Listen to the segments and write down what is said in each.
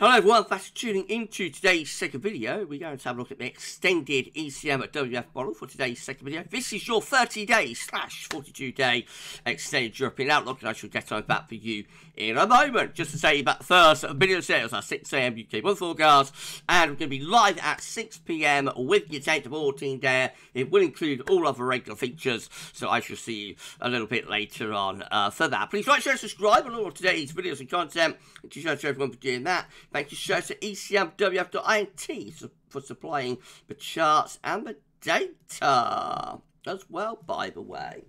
Hello everyone, thanks for tuning into today's second video. We're going to have a look at the extended ECMWF model for today's second video. This is your 30 day slash 42 day extended European outlook and I shall get on that for you in a moment. Just to say about the first video sales are 6am UK weather forecast and we're going to be live at 6pm with your 10 to 14 there. It will include all other regular features so I shall see you a little bit later on uh, for that. Please like, share, subscribe on all of today's videos and content. To everyone for doing that. Thank you so much to ECMWF.int for supplying the charts and the data as well, by the way.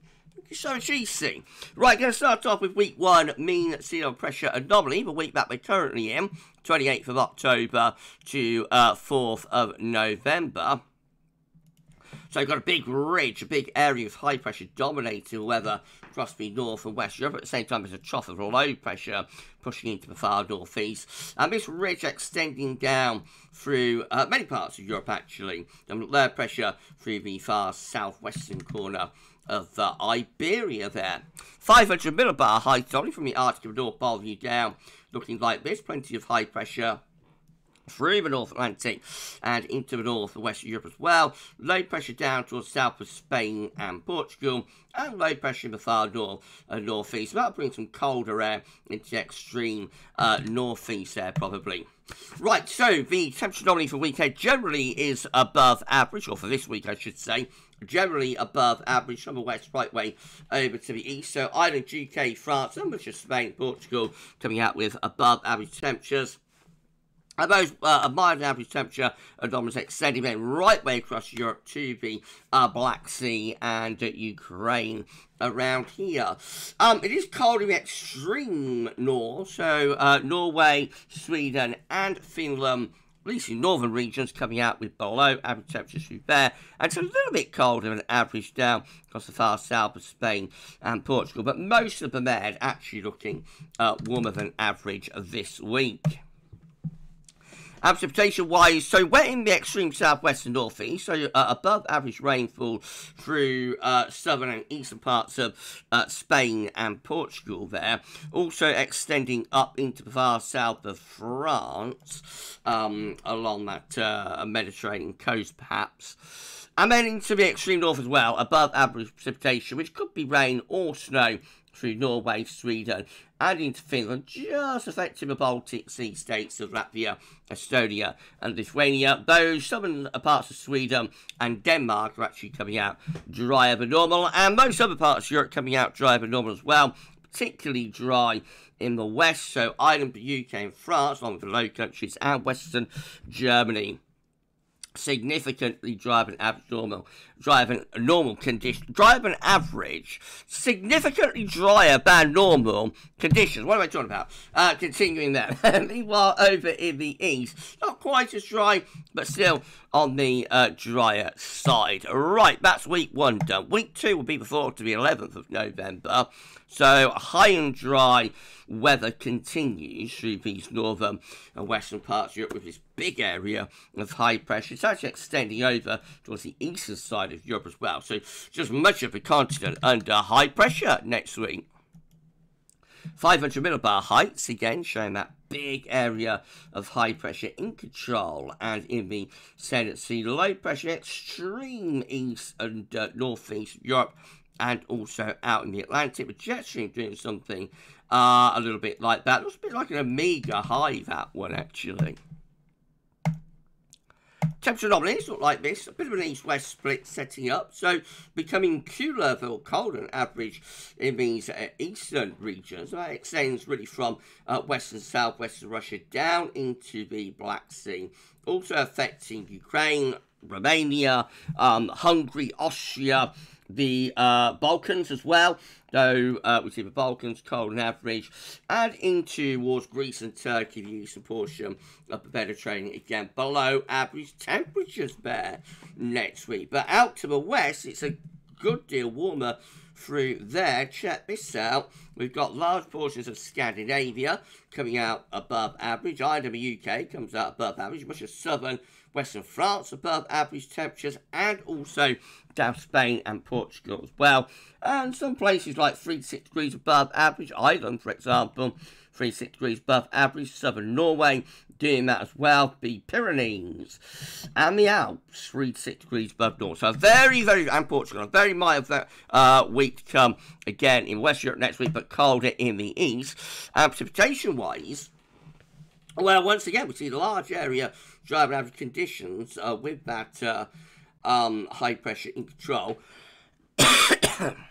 So much, EC. Right, going to start off with week one, mean sea level pressure anomaly, the week that we're currently in, 28th of October to uh, 4th of November. So you've got a big ridge, a big area of high pressure dominating weather across the north and west Europe. At the same time, there's a trough of low pressure pushing into the far northeast. And this ridge extending down through uh, many parts of Europe, actually. And low pressure through the far southwestern corner of uh, Iberia there. 500 millibar height only from the Arctic North Pole view down, looking like this. Plenty of high pressure through the North Atlantic and into the north and west of Europe as well. Low pressure down towards south of Spain and Portugal, and low pressure in the far north and northeast. That'll bring some colder air into the extreme uh, northeast there, probably. Right, so the temperature anomaly for weekend generally is above average, or for this week, I should say generally above average from the west right way over to the east. So Ireland, UK, France, and much of Spain, Portugal coming out with above average temperatures. Those uh, a average temperature anomalies extending then right way across Europe to the uh, Black Sea and uh, Ukraine around here. Um, it is cold in the extreme north, so uh, Norway, Sweden, and Finland at least in northern regions, coming out with below average temperatures through there. And it's a little bit colder than average down across the far south of Spain and Portugal. But most of the Med actually looking uh, warmer than average this week. Precipitation wise, so wet in the extreme southwest and northeast, so uh, above average rainfall through uh, southern and eastern parts of uh, Spain and Portugal there. Also extending up into the far south of France, um, along that uh, Mediterranean coast perhaps. And then into the extreme north as well, above average precipitation, which could be rain or snow through Norway, Sweden, and into Finland, just affecting the Baltic Sea states of Latvia, Estonia, and Lithuania. Those southern parts of Sweden and Denmark are actually coming out drier than normal, and most other parts of Europe coming out drier than normal as well, particularly dry in the west, so Ireland, the UK, and France, along with the Low Countries, and Western Germany significantly driving average normal driving normal condition driving average significantly drier than normal conditions. What am i talking about? Uh continuing there meanwhile over in the east not quite as dry but still on the uh, drier side. Right that's week one done. Week two will be 4th to the 11th of november. So high and dry weather continues through these northern and western parts of Europe with this big area of high pressure. It's actually extending over towards the eastern side of Europe as well. So just much of the continent under high pressure next week. 500 millibar heights, again showing that big area of high pressure in control and in the ascendancy. Low pressure, extreme east and uh, northeast Europe and also out in the Atlantic with jet stream doing something uh, a little bit like that. Looks a bit like an Omega high, that one, actually. Temperature anomalies look like this, a bit of an east-west split setting up, so becoming cooler or colder than average in these uh, eastern regions. That extends really from uh, western southwestern Russia down into the Black Sea, also affecting Ukraine, Romania, um, Hungary, Austria, the uh, Balkans as well, though uh, we see the Balkans cold and average, and into towards Greece and Turkey, the eastern portion of the Mediterranean, again below average temperatures there next week. But out to the west, it's a good deal warmer through there. Check this out. We've got large portions of Scandinavia coming out above average. Ireland, the UK, comes out above average. Much of southern Western France above average temperatures, and also down Spain and Portugal as well. And some places like 3 to 6 degrees above average, Ireland, for example, 3 6 degrees above average. Southern Norway doing that as well. The Pyrenees and the Alps, 3 6 degrees above north. So very, very, and Portugal, a very mild that uh, week to come again in West Europe next week, but colder in the east. And precipitation wise, well, once again, we see a large area driving average conditions uh, with that uh, um, high pressure in control.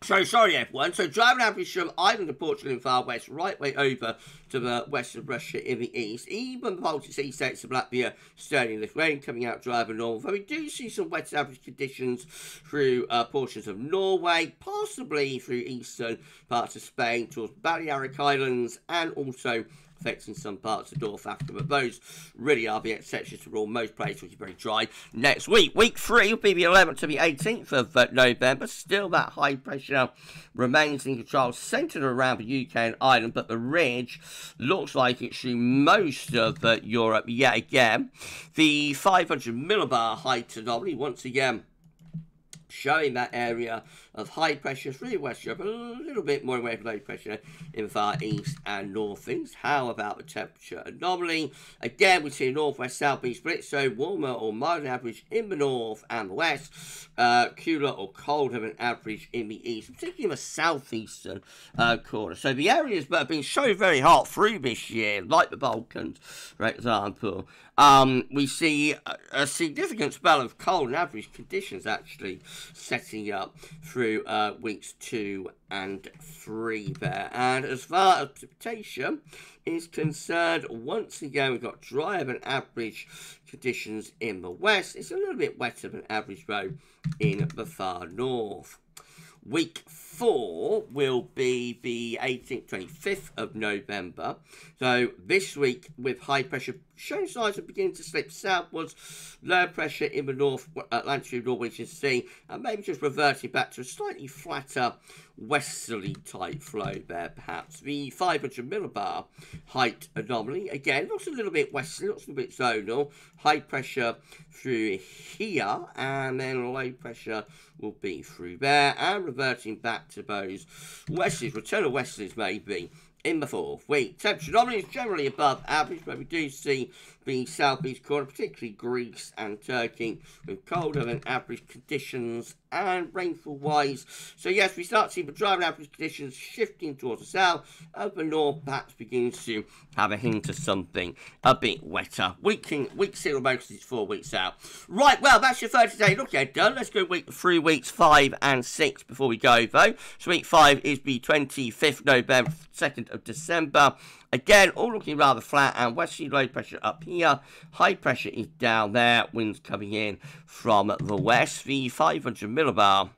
So sorry everyone. So driving average from Ireland to Portugal in far west, right way over to the west of Russia in the east. Even the Baltic Sea states of Latvia, Estonia, Lithuania coming out driving north. But we do see some wet average conditions through uh, portions of Norway, possibly through eastern parts of Spain towards Balearic Islands, and also affecting some parts of North Africa, but those really are the exceptions to rule. Most places will be very dry next week. Week three will be the 11th to the 18th of uh, November. Still, that high pressure remains in control, centred around the UK and Ireland, but the ridge looks like it's through most of uh, Europe yet again. The 500 millibar height anomaly, once again, showing that area of high pressure through the West Europe, a little bit more away from low pressure in the far east and north northeast. How about the temperature anomaly? Again, we see a northwest southeast split, so warmer or mild average in the north and the west, uh, cooler or colder than average in the east, particularly the southeastern uh, corner. So the areas that have been so very hot through this year, like the Balkans, for example, um, we see a, significant spell of cold and average conditions actually setting up through uh, weeks two and three there. And as far as precipitation is concerned, once again, we've got drier than average conditions in the west. It's a little bit wetter than average, though, in the far north. Week four will be the 18th, 25th of November. So this week, with high pressure showing signs of beginning to slip southwards, low pressure in the North uh, Atlantic Norwegian Sea, and maybe just reverting back to a slightly flatter westerly type flow there, perhaps. The 500 millibar height anomaly, again, looks a little bit westerly, looks a little bit zonal. High pressure through here, and then low pressure will be through there, and reverting back to those westerlies, return of westerlies maybe in the fourth week. Temperature anomaly is generally above average, but we do see the southeast corner, particularly Greece and Turkey, with colder than average conditions and rainfall wise. So, yes, we start seeing the driving average conditions shifting towards the south, the north perhaps begins to have a hint of something a bit wetter. Week, week zero most is four weeks out. Right, well, that's your 30 day look done. Let's go week through weeks five and six before we go, though. So, week five is the 25th November, 2nd of December. Again, all looking rather flat and westerly low pressure up here. High pressure is down there. Winds coming in from the west. The 500 millibar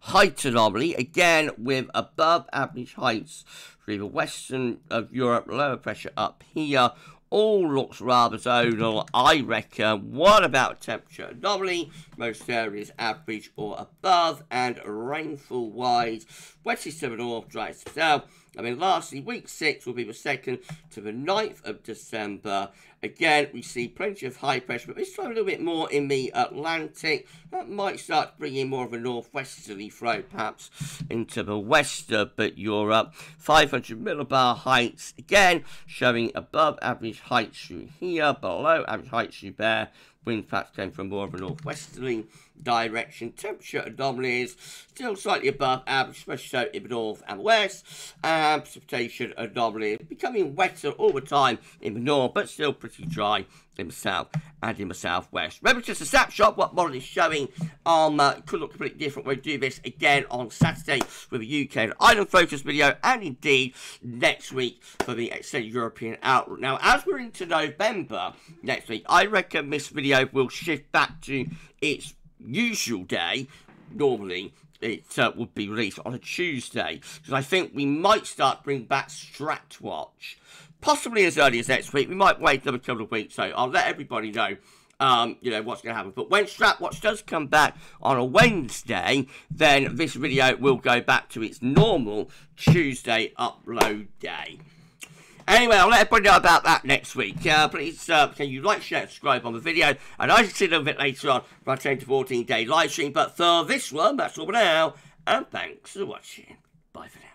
height anomaly, again with above average heights through the western of Europe, lower pressure up here. All looks rather zonal, I reckon. What about temperature anomaly? Most areas average or above, and rainfall wise, wettest to north, driest to south. I mean, lastly, week six will be the 2nd to the 9th of December. Again, we see plenty of high pressure, but this time a little bit more in the Atlantic. That might start bringing more of a northwesterly flow, perhaps into the west of Europe. 500 millibar heights, again, showing above average heights through here, below average heights through there. Wind patch came from more of a northwesterly direction. Temperature anomalies still slightly above average, especially so in the north and west. And precipitation anomalies becoming wetter all the time in the north, but still pretty dry in the south and in the southwest. Remember, just a snapshot what model is showing. Um, uh, could look completely different. We'll do this again on Saturday with a UK and Ireland focus video, and indeed next week for the extended European outlook. Now, as we're into November next week, I reckon this video will shift back to its usual day. Normally, it uh, would be released on a Tuesday because I think we might start bring back Stratwatch possibly as early as next week. We might wait another couple of weeks, so I'll let everybody know. Um, you know what's going to happen. But when Stratwatch does come back on a Wednesday, then this video will go back to its normal Tuesday upload day. Anyway, I'll let everybody know about that next week. Uh, please, uh, can you like, share, subscribe on the video, and I will see you a bit later on for our 10 to 14 day live stream. But for this one, that's all for now, and thanks for watching. Bye for now.